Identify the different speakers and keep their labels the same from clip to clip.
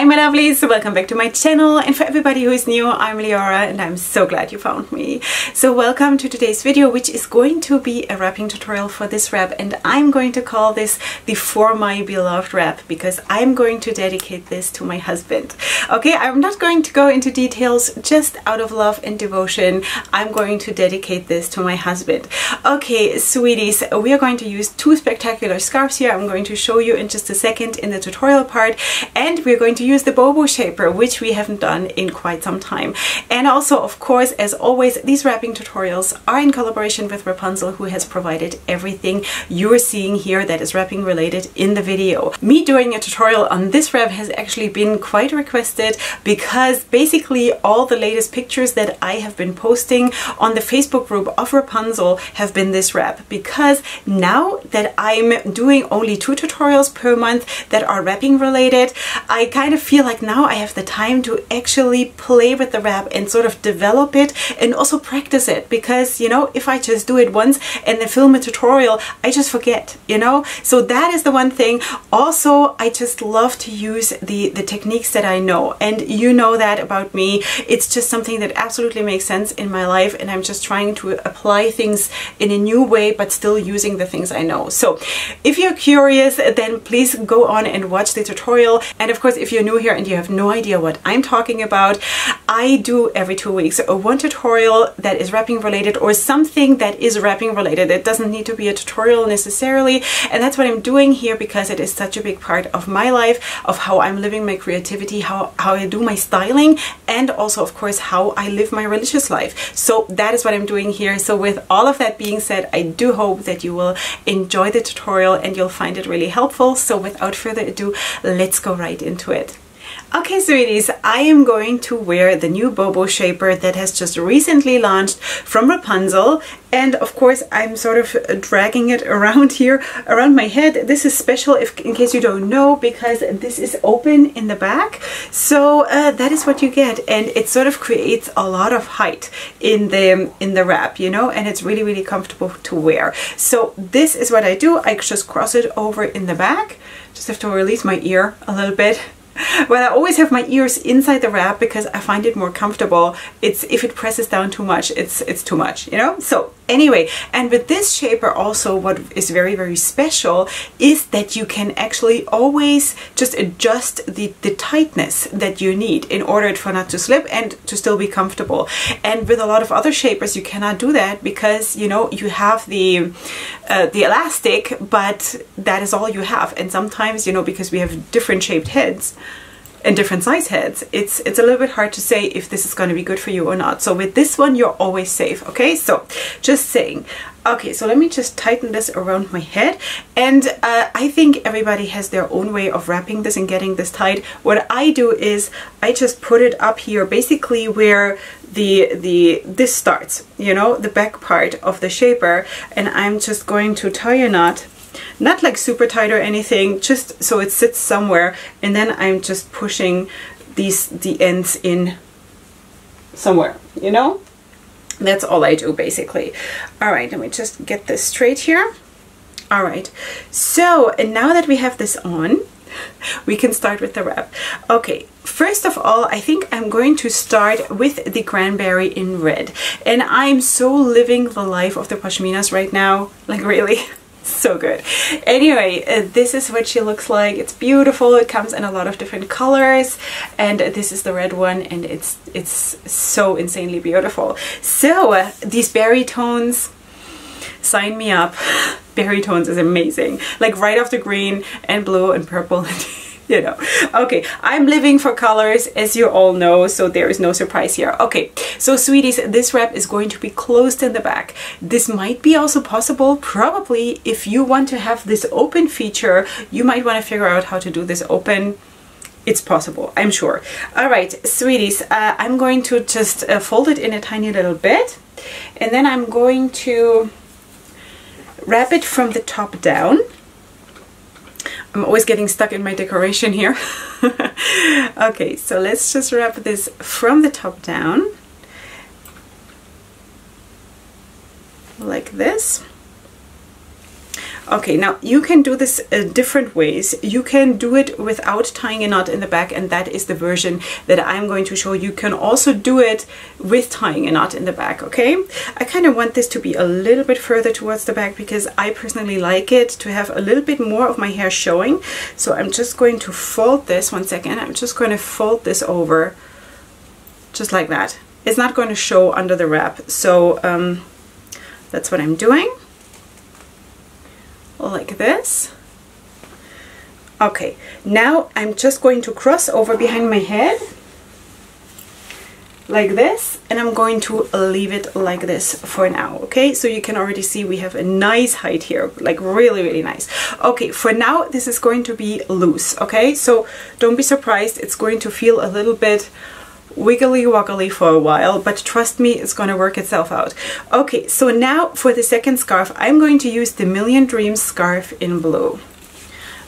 Speaker 1: Hi my lovelies, welcome back to my channel and for everybody who is new, I'm Leorah and I'm so glad you found me. So welcome to today's video which is going to be a wrapping tutorial for this wrap and I'm going to call this the For My Beloved wrap because I'm going to dedicate this to my husband. Okay, I'm not going to go into details just out of love and devotion. I'm going to dedicate this to my husband. Okay, sweeties, we are going to use two spectacular scarves here. I'm going to show you in just a second in the tutorial part and we're going to use the Bobo Shaper, which we haven't done in quite some time. And also, of course, as always, these wrapping tutorials are in collaboration with Wrapunzel, who has provided everything you're seeing here that is wrapping related in the video. Me doing a tutorial on this wrap has actually been quite requested because basically all the latest pictures that I have been posting on the Facebook group of Wrapunzel have been this wrap because now that I'm doing only two tutorials per month that are wrapping related, I kind kind of feel like now I have the time to actually play with the wrap and sort of develop it and also practice it. Because you know if I just do it once and then film a tutorial I just forget you know? So that is the one thing. Also I just love to use the the techniques that I know. And you know that about me. It's just something that absolutely makes sense in my life and I'm just trying to apply things in a new way but still using the things I know. So if you're curious then please go on and watch the tutorial. And of course if you you're new here and you have no idea what I'm talking about, I do every two weeks one tutorial that is wrapping related or something that is wrapping related. It doesn't need to be a tutorial necessarily. And that's what I'm doing here because it is such a big part of my life, of how I'm living my creativity, how, how I do my styling, and also, of course, how I live my religious life. So that is what I'm doing here. So with all of that being said, I do hope that you will enjoy the tutorial and you'll find it really helpful. So without further ado, let's go right into it. Okay sweeties, I am going to wear the new Bobo Shaper that has just recently launched from Wrapunzel and of course I'm sort of dragging it around here around my head. This is special if in case you don't know because this is open in the back so uh, that is what you get and it sort of creates a lot of height in the in the wrap you know and it's really really comfortable to wear. So this is what I do. I just cross it over in the back. Just have to release my ear a little bit well, I always have my ears inside the wrap because I find it more comfortable. It's if it presses down too much, it's it's too much, you know? So anyway, and with this shaper also what is very, very special is that you can actually always just adjust the, the tightness that you need in order for not to slip and to still be comfortable. And with a lot of other shapers, you cannot do that because, you know, you have the, uh, the elastic, but that is all you have. And sometimes, you know, because we have different shaped heads, and different size heads, it's it's a little bit hard to say if this is going to be good for you or not. So with this one, you're always safe, okay? So just saying. Okay, so let me just tighten this around my head. And uh, I think everybody has their own way of wrapping this and getting this tight. What I do is I just put it up here, basically where the the this starts, you know, the back part of the shaper. And I'm just going to tie a knot not like super tight or anything, just so it sits somewhere. And then I'm just pushing these the ends in somewhere, you know? That's all I do basically. All right, let me just get this straight here. All right, so and now that we have this on, we can start with the wrap. Okay, first of all, I think I'm going to start with the cranberry in red. And I'm so living the life of the pashminas right now, like really. so good. Anyway, uh, this is what she looks like. It's beautiful. It comes in a lot of different colors and this is the red one and it's it's so insanely beautiful. So uh, these berry tones, sign me up. berry tones is amazing. Like right off the green and blue and purple you know. Okay, I'm living for colors, as you all know, so there is no surprise here. Okay, so sweeties, this wrap is going to be closed in the back. This might be also possible, probably, if you want to have this open feature, you might want to figure out how to do this open it's possible, I'm sure. All right, sweeties, uh, I'm going to just uh, fold it in a tiny little bit and then I'm going to wrap it from the top down. I'm always getting stuck in my decoration here. okay, so let's just wrap this from the top down. Like this. Okay, now you can do this uh, different ways. You can do it without tying a knot in the back and that is the version that I'm going to show. You can also do it with tying a knot in the back, okay? I kind of want this to be a little bit further towards the back because I personally like it to have a little bit more of my hair showing. So I'm just going to fold this, one second, I'm just going to fold this over just like that. It's not going to show under the wrap. So um, that's what I'm doing like this. Okay, now I'm just going to cross over behind my head like this and I'm going to leave it like this for now okay? So you can already see we have a nice height here like really really nice. Okay for now this is going to be loose okay? So don't be surprised it's going to feel a little bit wiggly woggly for a while, but trust me, it's going to work itself out. Okay, so now for the second scarf, I'm going to use the Million Dreams scarf in blue.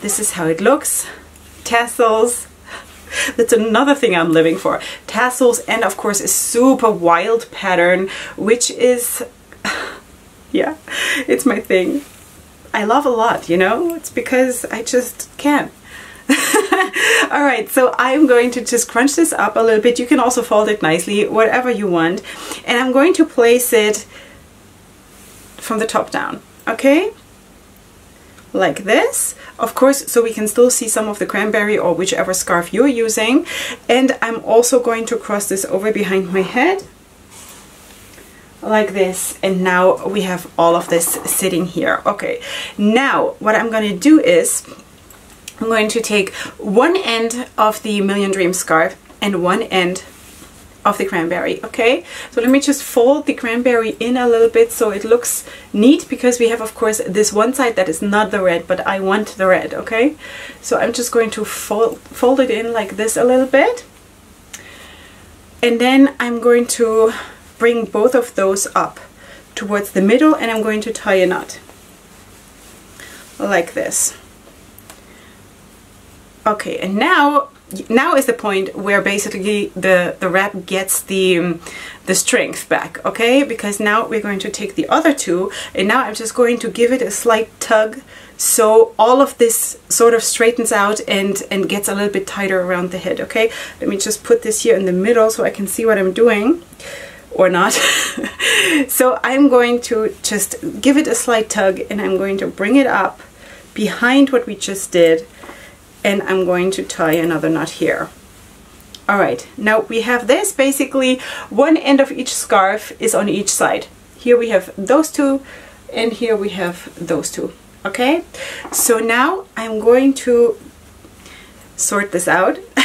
Speaker 1: This is how it looks. Tassels. That's another thing I'm living for. Tassels and of course a super wild pattern, which is, yeah, it's my thing. I love a lot, you know? It's because I just can. All right, so I'm going to just crunch this up a little bit. You can also fold it nicely, whatever you want. And I'm going to place it from the top down, okay? Like this, of course, so we can still see some of the cranberry or whichever scarf you're using. And I'm also going to cross this over behind my head like this and now we have all of this sitting here okay now what I'm going to do is I'm going to take one end of the Million Dream scarf and one end of the cranberry okay? So let me just fold the cranberry in a little bit so it looks neat because we have of course this one side that is not the red but I want the red okay? So I'm just going to fold fold it in like this a little bit. And then I'm going to bring both of those up towards the middle and I'm going to tie a knot like this Okay, and now now is the point where basically the the wrap gets the um, the strength back okay? Because now we're going to take the other two and now I'm just going to give it a slight tug so all of this sort of straightens out and and gets a little bit tighter around the head okay? Let me just put this here in the middle so I can see what I'm doing or not. So I'm going to just give it a slight tug and I'm going to bring it up behind what we just did and I'm going to tie another knot here. All right, now we have this basically one end of each scarf is on each side. Here we have those two and here we have those two, okay? So now I'm going to sort this out.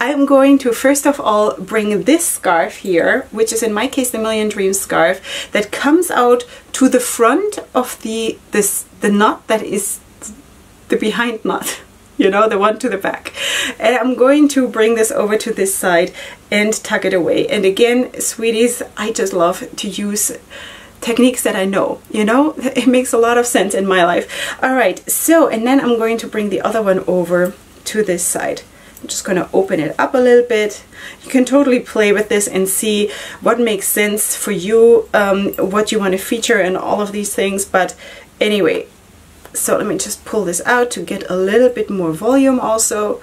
Speaker 1: I'm going to first of all bring this scarf here, which is in my case the Million Dreams scarf, that comes out to the front of the this the knot that is the behind knot you know, the one to the back. And I'm going to bring this over to this side and tuck it away. And again, sweeties, I just love to use techniques that I know, you know, it makes a lot of sense in my life. All right, so, and then I'm going to bring the other one over to this side. I'm just going to open it up a little bit. You can totally play with this and see what makes sense for you, um, what you want to feature and all of these things. But anyway, so let me just pull this out to get a little bit more volume also.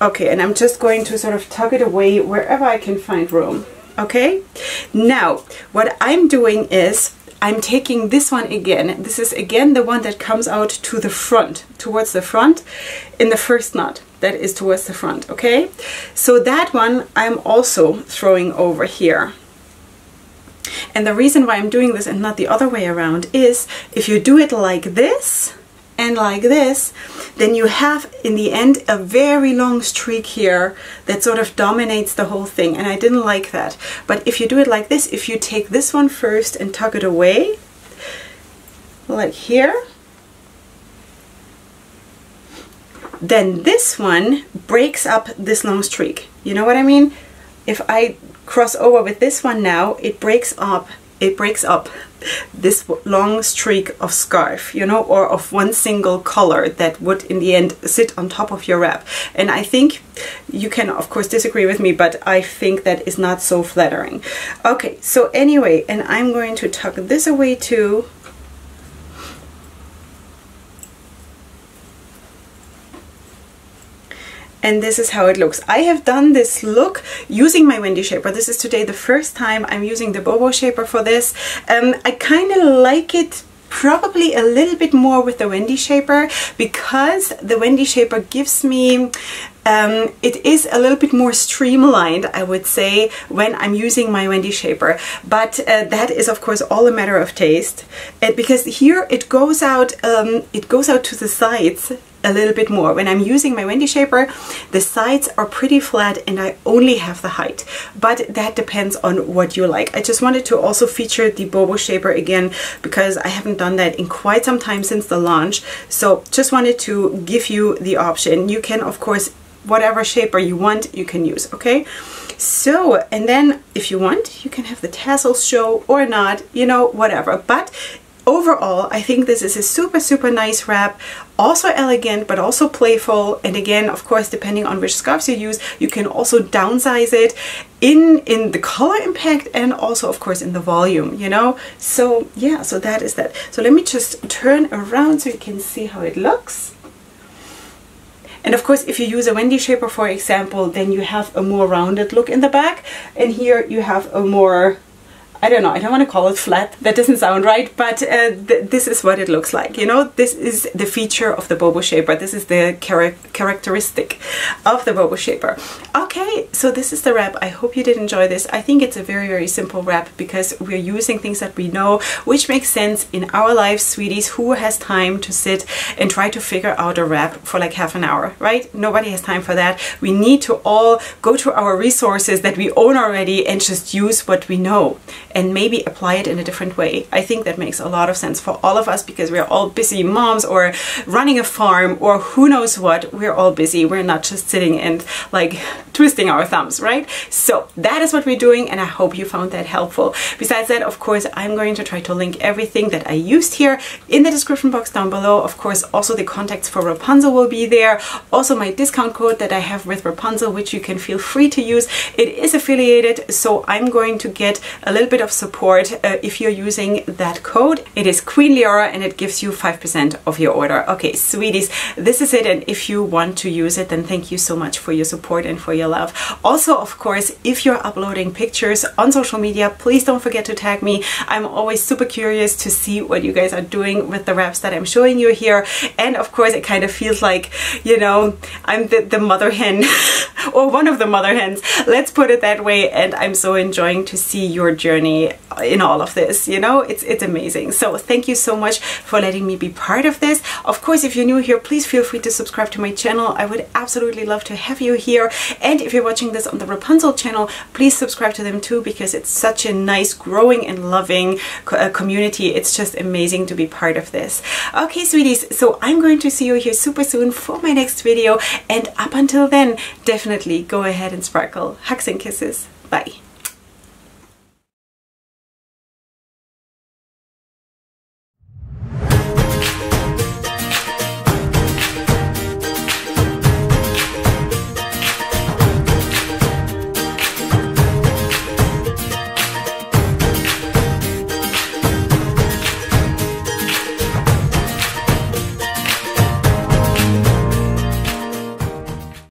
Speaker 1: Okay, and I'm just going to sort of tuck it away wherever I can find room. Okay, now what I'm doing is I'm taking this one again. This is again the one that comes out to the front, towards the front in the first knot that is towards the front, okay? So that one I'm also throwing over here. And the reason why I'm doing this and not the other way around is if you do it like this and like this, then you have in the end a very long streak here that sort of dominates the whole thing. And I didn't like that. But if you do it like this, if you take this one first and tuck it away, like here, then this one breaks up this long streak. You know what I mean? If I cross over with this one now, it breaks up it breaks up this long streak of scarf, you know, or of one single color that would in the end sit on top of your wrap. And I think you can of course disagree with me, but I think that is not so flattering. Okay, so anyway, and I'm going to tuck this away too. And this is how it looks. I have done this look using my Wendy Shaper. This is today the first time I'm using the Bobo Shaper for this. Um, I kind of like it probably a little bit more with the Wendy Shaper because the Wendy Shaper gives me um, it is a little bit more streamlined, I would say, when I'm using my Wendy Shaper. But uh, that is, of course, all a matter of taste. Uh, because here it goes out, um, it goes out to the sides a little bit more. When I'm using my Wendy Shaper, the sides are pretty flat and I only have the height. But that depends on what you like. I just wanted to also feature the Bobo Shaper again because I haven't done that in quite some time since the launch. So just wanted to give you the option. You can, of course, whatever shaper you want, you can use, okay? So, and then if you want, you can have the tassels show or not, you know, whatever. But overall, I think this is a super, super nice wrap. Also elegant, but also playful. And again, of course, depending on which scarves you use, you can also downsize it in, in the color impact and also, of course, in the volume, you know? So yeah, so that is that. So let me just turn around so you can see how it looks. And of course, if you use a Wendy Shaper, for example, then you have a more rounded look in the back. And here you have a more I don't know, I don't want to call it flat, that doesn't sound right, but uh, th this is what it looks like, you know, this is the feature of the Bobo Shaper, this is the char characteristic of the Bobo Shaper. Okay, so this is the wrap, I hope you did enjoy this. I think it's a very, very simple wrap because we're using things that we know, which makes sense in our lives, sweeties, who has time to sit and try to figure out a wrap for like half an hour, right? Nobody has time for that. We need to all go to our resources that we own already and just use what we know and maybe apply it in a different way. I think that makes a lot of sense for all of us because we're all busy moms or running a farm or who knows what. We're all busy. We're not just sitting and like twisting our thumbs, right? So that is what we're doing and I hope you found that helpful. Besides that, of course, I'm going to try to link everything that I used here in the description box down below. Of course, also the contacts for Wrapunzel will be there. Also my discount code that I have with Wrapunzel, which you can feel free to use. It is affiliated, so I'm going to get a little bit bit of support uh, if you're using that code. It is Queen Leorah and it gives you 5% of your order. Okay, sweeties, this is it. And if you want to use it, then thank you so much for your support and for your love. Also, of course, if you're uploading pictures on social media, please don't forget to tag me. I'm always super curious to see what you guys are doing with the wraps that I'm showing you here. And of course, it kind of feels like, you know, I'm the, the mother hen or one of the mother hens. Let's put it that way. And I'm so enjoying to see your journey journey in all of this you know? It's it's amazing. So thank you so much for letting me be part of this. Of course if you're new here please feel free to subscribe to my channel. I would absolutely love to have you here. And if you're watching this on the Wrapunzel channel please subscribe to them too because it's such a nice growing and loving uh, community. It's just amazing to be part of this. Okay sweeties so I'm going to see you here super soon for my next video. And up until then definitely go ahead and sparkle. Hugs and kisses. Bye